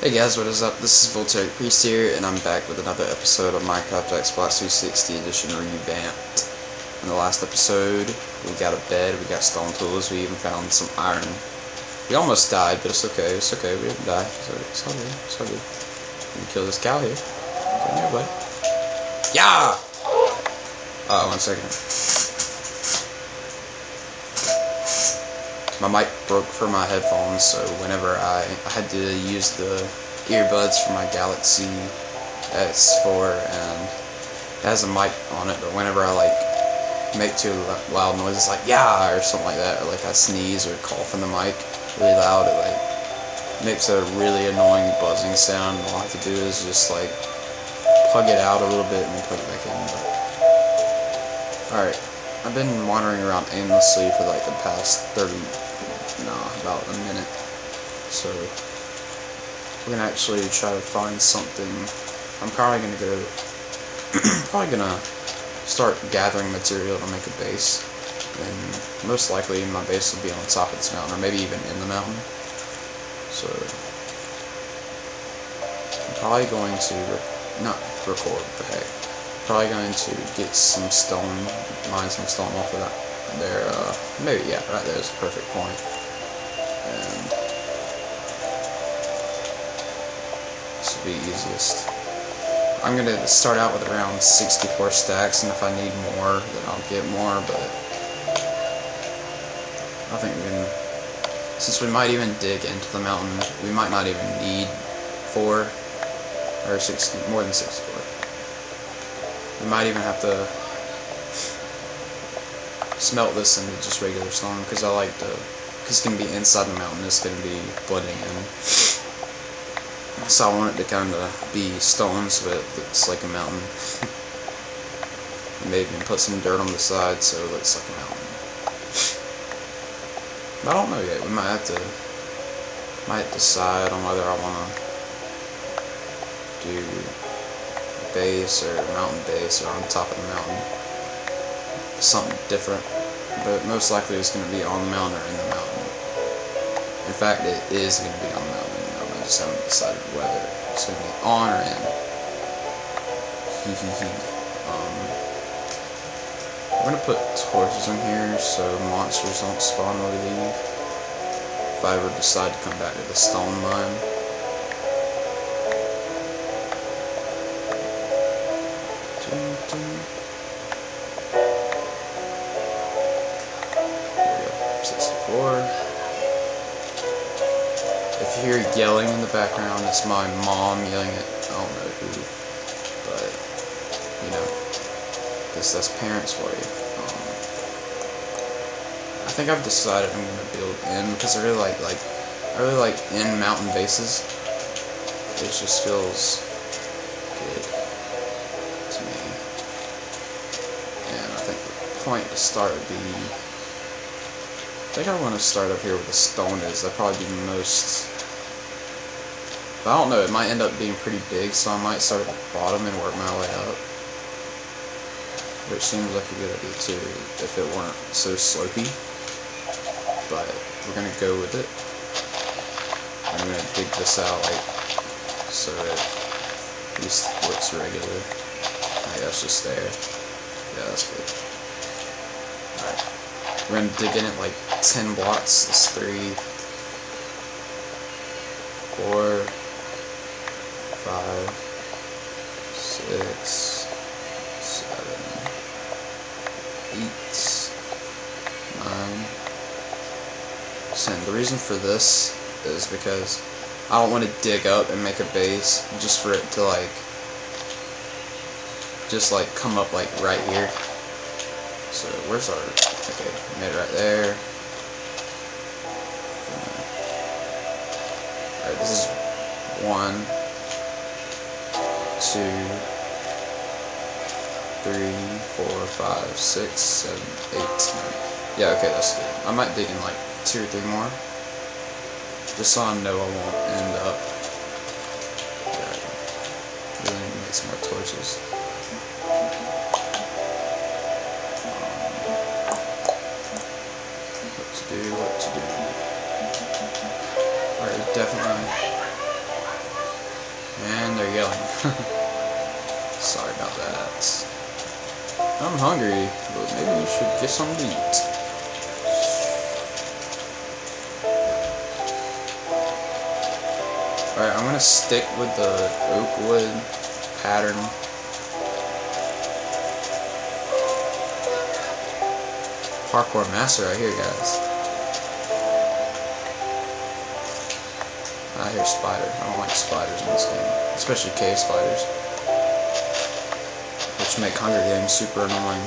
Hey guys, what is up? This is Voltairic Priest here, and I'm back with another episode of Minecraft Xbox 360 Edition Revamped. In the last episode, we got a bed, we got stone tools, we even found some iron. We almost died, but it's okay, it's okay, we didn't die. It's, okay, it's good, it's good. Let me kill this cow here. Come here, buddy. Yeah! Uh, one second. My mic broke for my headphones, so whenever I, I had to use the earbuds for my Galaxy S4, and it has a mic on it, but whenever I like make too loud noises like yeah or something like that, or like I sneeze or cough in the mic really loud, it like makes a really annoying buzzing sound. And all I have to do is just like plug it out a little bit and put it back in. But all right. I've been wandering around aimlessly for like the past 30, no, about a minute. So, we're gonna actually try to find something. I'm probably gonna go, probably gonna start gathering material to make a base. And most likely my base will be on top of this mountain, or maybe even in the mountain. So, I'm probably going to, not record, the heck probably going to get some stone, mine some stone off of that. There, uh, maybe, yeah, right there is a perfect point. Be easiest. I'm going to start out with around 64 stacks, and if I need more, then I'll get more, but I think we can, since we might even dig into the mountain, we might not even need four, or six, more than 64. We might even have to smelt this into just regular stone because I like to, because it's going to be inside the mountain, it's going to be blending in. So I want it to kind of be stone so it looks like a mountain. Maybe put some dirt on the side so it looks like a mountain. I don't know yet. We might have to, might decide on whether I want to do base or mountain base or on top of the mountain. Something different. But most likely it's going to be on the mountain or in the mountain. In fact, it is going to be on the mountain. I just haven't decided whether it's going to be on or in. um, I'm going to put torches in here so monsters don't spawn where we leave. If I ever decide to come back to the stone mine. Yelling in the background, it's my mom yelling at I don't know who, but you know, this that's parents for you. Um, I think I've decided I'm gonna build in because I really like like I really like in mountain bases. It just feels good to me, and I think the point to start would be I think I want to start up here where the stone is. That'd probably be most... But I don't know, it might end up being pretty big, so I might start at the bottom and work my way up. Which seems like a good idea too, if it weren't so slopey. But we're to go with it. I'm to dig this out like so it at least looks regular. I guess just there. Yeah, that's good. Alright. We're gonna dig in it like 10 blocks. It's 3, 4, 8, 9, 10. The reason for this is because I don't want to dig up and make a base just for it to like just like come up like right here. So where's our Okay, made it right there. Alright, this is one, two, three, four, five, six, seven, eight, nine. Yeah, okay, that's good. I might dig in like two or three more. Just so I know I won't end up. Yeah, really make some more torches. Um, what to do what to do. Alright, definitely there yelling. Sorry about that. I'm hungry, but maybe we should get something to eat. Alright, I'm gonna stick with the oak wood pattern. Parkour master right here, guys. I hear spider. I don't like spiders in this game, especially cave spiders, which make Hunger Games super annoying.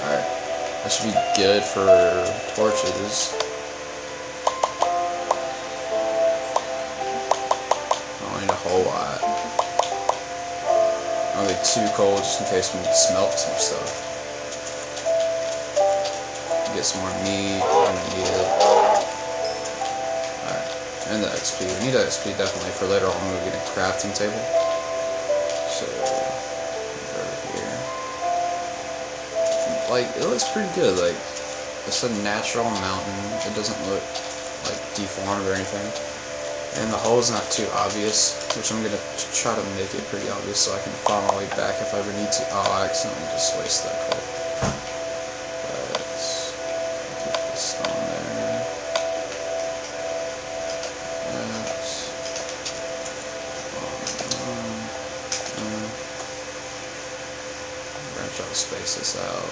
Alright, that should be good for torches. I don't need a whole lot. Only two coal just in case we smelt some stuff get some more meat. XP. We need XP definitely for later on when we get a crafting table. So over here. Like it looks pretty good. Like it's a natural mountain. It doesn't look like deformed or anything. And the hole's not too obvious, which I'm gonna try to make it pretty obvious so I can find my way back if I ever need to. Oh, I accidentally just wasted that coal. Space this out.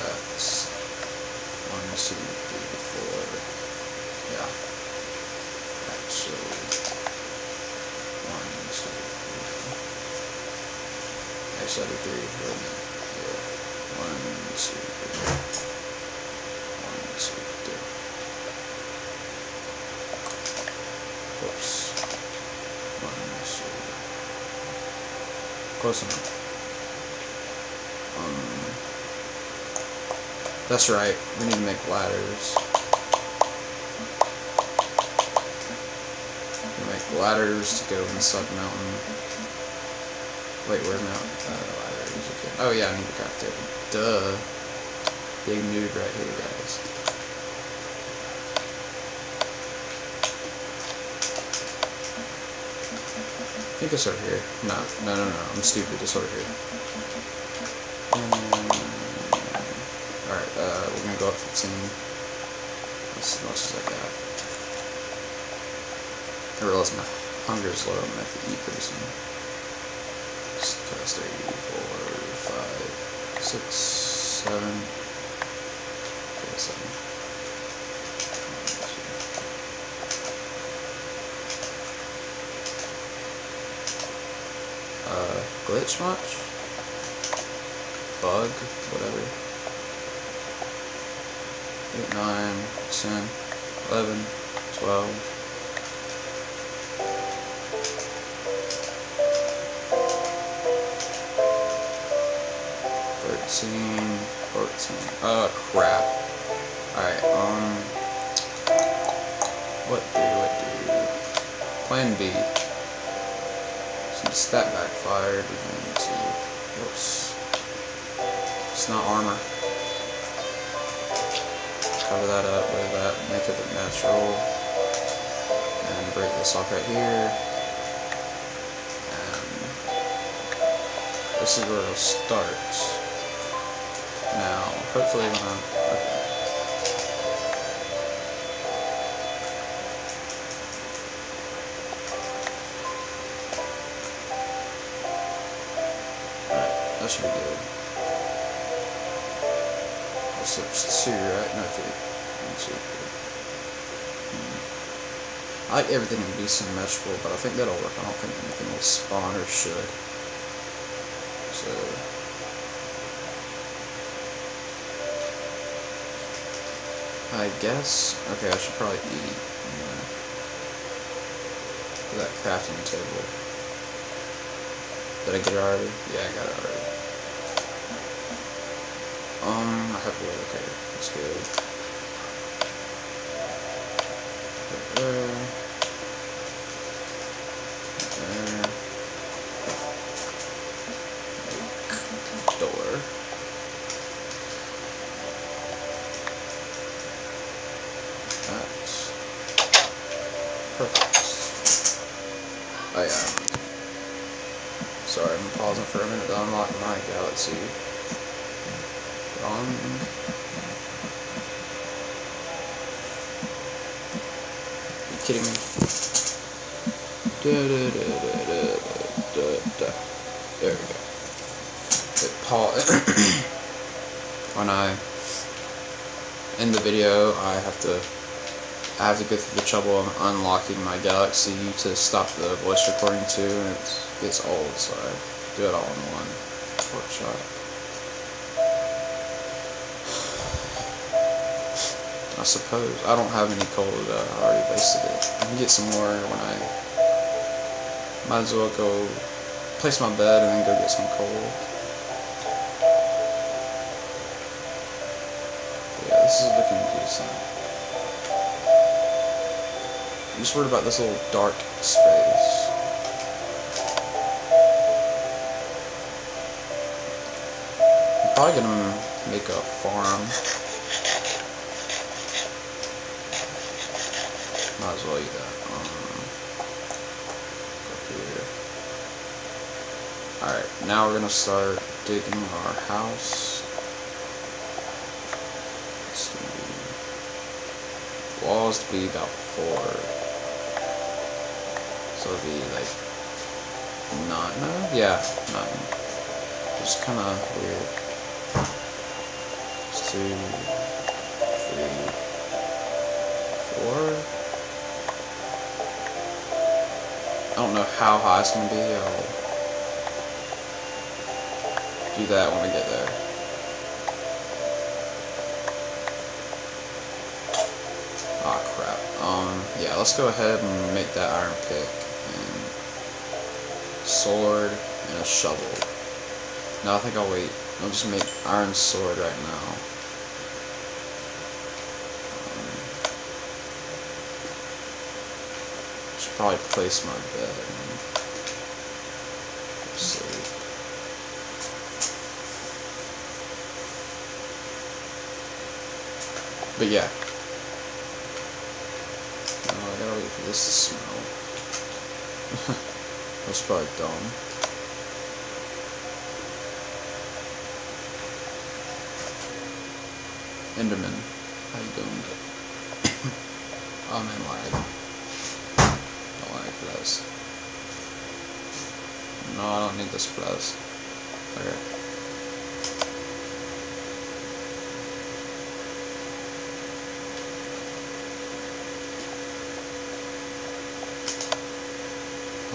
That's one, two, three, four. Yeah. Actually, one, two, three. Actually, that'd be three, wouldn't it? Yeah. One, two, three. One, two, three. Whoops. One, two. Close enough. That's right, we need to make ladders. We make ladders to go inside the mountain. Wait, where's mountain? Uh. Oh yeah, I need the craft table. Duh. Big noob right here, guys. I think it's over here. No, no, no, no. I'm stupid. It's over here. Um, Alright, uh, go up 15. That's as much as I got. I realize my hunger is low, I'm gonna have to eat pretty soon. Cast 3, 4, 5, 6, 7. Okay, 7. Uh, glitch much? Bug? Whatever. 8, 9, 10, 11, 12. Thirteen, fourteen. Oh crap. Alright, um what do what do plan B. Since that backfired, we're going to whoops. It's not armor cover that up with that, make it look natural, and break this off right here, and this is where it'll start. Now, hopefully when I, okay. Alright, that should be good. No. Hmm. I like everything to be symmetrical, but I think that'll work. I don't think anything will spawn or should. So... I guess... Okay, I should probably eat. That crafting table. Did I get it already? Yeah, I got it already. Um, I have to okay, that's good. there. There. Door. That's perfect. Oh yeah. Sorry, I'm pausing for a minute to unlock my Galaxy. Um. Are you kidding me? There we go. It when I end the video, I have to I have to go through the trouble of unlocking my Galaxy to stop the voice recording too, and it gets old, so I do it all in one short shot. I suppose I don't have any cold. Uh, I already wasted it. I can get some more when I might as well go place my bed and then go get some coal. Yeah, this is looking decent. I'm just worried about this little dark space. I'm probably gonna make a farm. Might as well eat that. Um, Alright, now we're gonna start digging our house. walls to be about four. So it'll be like nine, no? Yeah, nine. Just kind of weird. Two, three, four. I don't know how high it's going to be. I'll do that when we get there. Aw crap. Um yeah, let's go ahead and make that iron pick and sword and a shovel. No, I think I'll wait. I'll just make iron sword right now. Um, should probably place my bed. But yeah, Oh, I gotta wait for this to smell. That's probably dumb. Enderman, how you doing? oh man, lag. Don't lag, plus. No, I don't need this plus. Okay.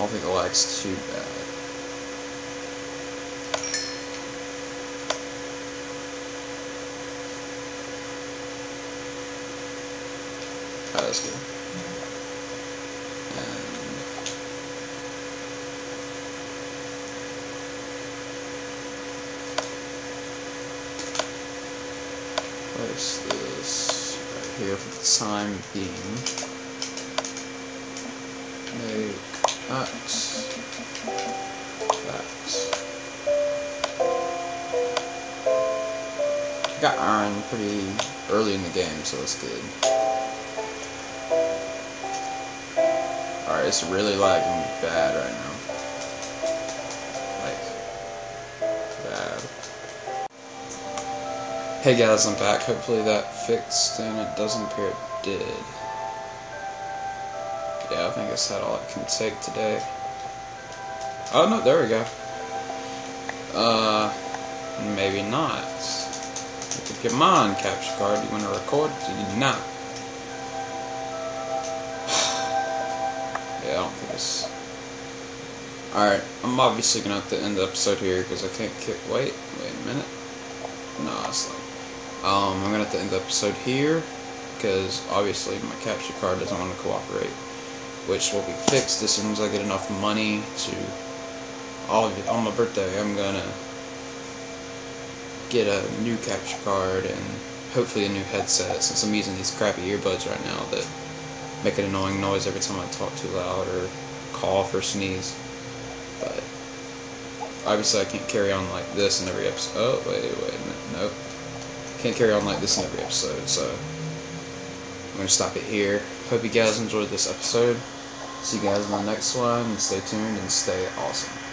Don't think the lag's too bad. Oh, that's good. Place this right here for the time being. Make Axe. Axe. I got iron pretty early in the game, so it's good. Alright, it's really lagging bad right now. Like, bad. Hey guys, I'm back. Hopefully that fixed, and it doesn't appear it did. Yeah, I think that's all it can take today. Oh, no, there we go. Uh, maybe not. Come on, capture card. You want to record? Do you not? yeah, I don't think it's... Alright, I'm obviously to have to end the episode here because I can't kick... Wait, wait a minute. No, it's like... Um, I'm to have to end the episode here because obviously my capture card doesn't want to cooperate which will be fixed as soon as I get enough money to all on my birthday I'm gonna get a new capture card and hopefully a new headset since I'm using these crappy earbuds right now that make an annoying noise every time I talk too loud or cough or sneeze but obviously I can't carry on like this in every episode oh wait wait a minute nope can't carry on like this in every episode so I'm going to stop it here. Hope you guys enjoyed this episode. See you guys in the next one, stay tuned and stay awesome.